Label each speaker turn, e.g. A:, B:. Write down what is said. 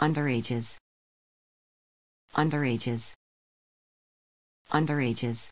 A: Underages. Underages. Underages.